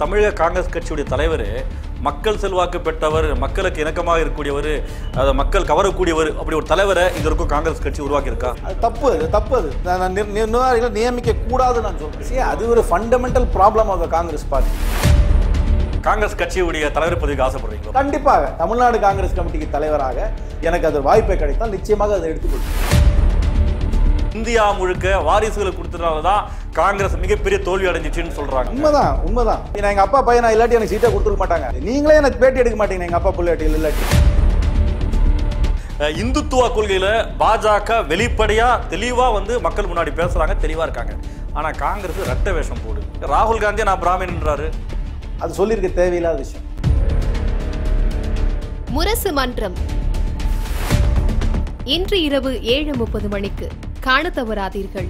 தமிழக காங்கிரஸ் கட்சியுடைய தலைவர் மக்கள் செல்வாக்கு பெற்றவர் மக்களுக்கு இணக்கமாக இருக்கக்கூடியவர் அதை மக்கள் கவரக்கூடியவர் அப்படி ஒரு தலைவரை இது வரைக்கும் காங்கிரஸ் கட்சி உருவாக்கியிருக்கா? தப்பு அது தப்பு அது. நிர்வாகிகளை நியமிக்க கூடாதுன்னு நான் சொல்றேன். அது ஒரு fundamental problem of Congress party. Congress கட்சியுடைய தலைவர் பதவிக்கு ஆசைப்படுறீங்களா? கண்டிப்பாக. தமிழ்நாடு காங்கிரஸ் கமிட்டிக்கு தலைவராக எனக்கு அது வாய்ப்பை கிடைத்தால் நிச்சயமாக அதை எடுத்துக்கொள்வேன். இந்தியா முழுக்க வாரிசுகளை கொடுத்ததுனால தான் காங்கிரஸ் மிகப்பெரிய தோல்வி அடைஞ்சிச்சுன்னு சொல்றாங்க. உண்மைதான் உண்மைதான். நான் எங்க அப்பா பையன் நான் இல்லாட்டி எனக்கு சீட்டை கொடுத்துருக்க மாட்டாங்க. நீங்களே எனக்கு பேட்டி எடுக்க மாட்டீங்க எங்க அப்பா பிள்ளையாட்டி இல்லாட்டி. இந்துத்துவ கொள்கையில பாஜக வெளிப்படையா தெளிவா வந்து மக்கள் முன்னாடி பேசுறாங்க தெளிவா இருக்காங்க. ஆனா காங்கிரஸ் ரெட்ட வேஷம் போடுது ராகுல் காந்தி நான் பிராமின்ன்றாரு அது சொல்லியிருக்க தேவையில்லாத விஷயம். முரசு மன்றம். இன்று இரவு ஏழு முப்பது மணிக்கு. காண தவறாதீர்கள்.